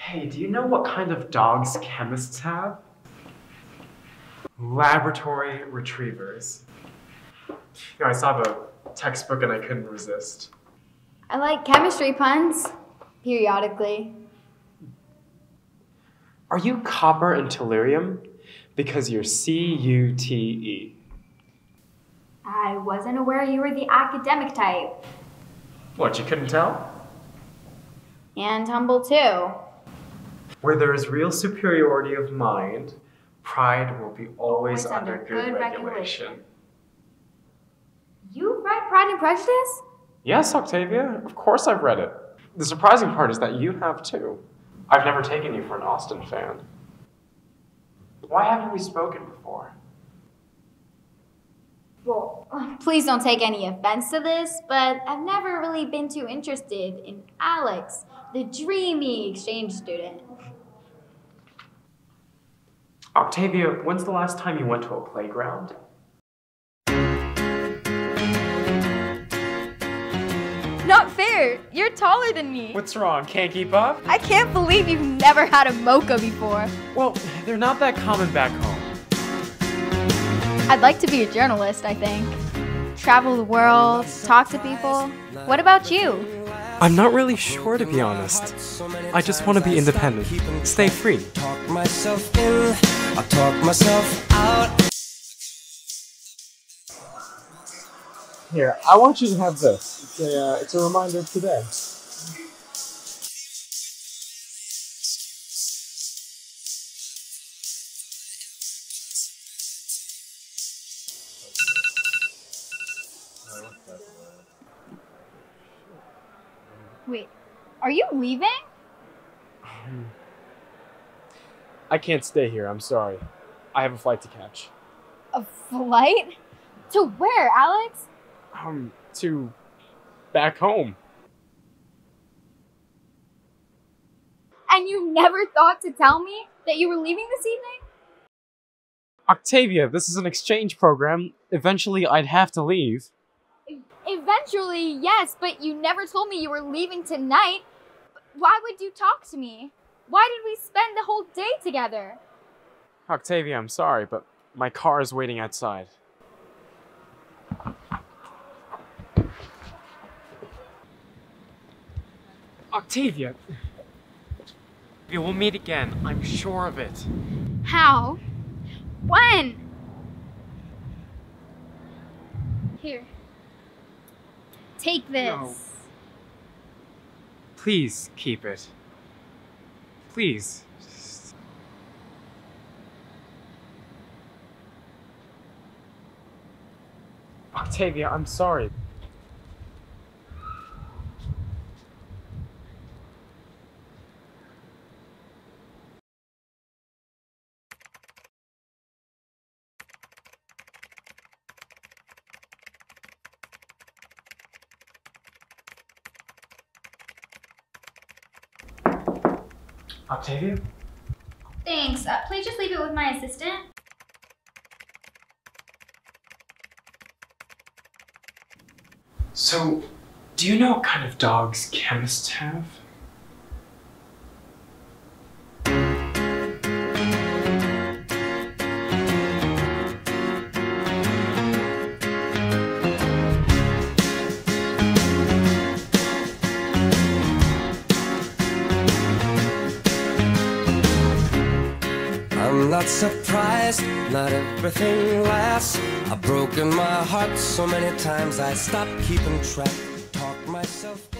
Hey, do you know what kind of dogs chemists have? Laboratory retrievers. You know, I saw the textbook and I couldn't resist. I like chemistry puns, periodically. Are you copper and tellurium? Because you're C U T E. I wasn't aware you were the academic type. What, you couldn't tell? And humble too. Where there is real superiority of mind, pride will be always Always under, under good, good regulation. regulation. You read Pride and Prejudice? Yes, Octavia, of course I've read it. The surprising part is that you have too. I've never taken you for an Austen fan. Why haven't we spoken before? Well, please don't take any offense to this, but I've never really been too interested in Alex, the dreamy exchange student. Octavia, when's the last time you went to a playground? Not fair. You're taller than me. What's wrong? Can't keep up? I can't believe you've never had a mocha before. Well, they're not that common back home. I'd like to be a journalist, I think. Travel the world, talk to people. What about you? I'm not really sure, to be honest. I just want to be independent, stay free. Talk myself in, I talk myself out. Here, I want you to have this. It's a, uh, it's a reminder of today. Wait, are you leaving? I can't stay here, I'm sorry. I have a flight to catch. A flight? To where, Alex? Um, to back home. And you never thought to tell me that you were leaving this evening? Octavia, this is an exchange program. Eventually, I'd have to leave. Eventually, yes, but you never told me you were leaving tonight. Why would you talk to me? Why did we spend the whole day together? Octavia, I'm sorry, but my car is waiting outside. Octavia! We will meet again, I'm sure of it. How? When? Here. Take this. No. Please keep it. Please. Just- Octavia, I'm sorry. Octavia? Thanks. Uh, please just leave it with my assistant. So, do you know what kind of dogs chemists have? Surprised, not everything lasts. I've broken my heart so many times I stopped keeping track. Talk myself.